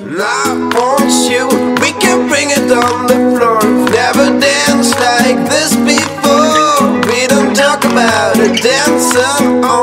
I want you, we can bring it on the floor. Never danced like this before. We don't talk about it, dance on.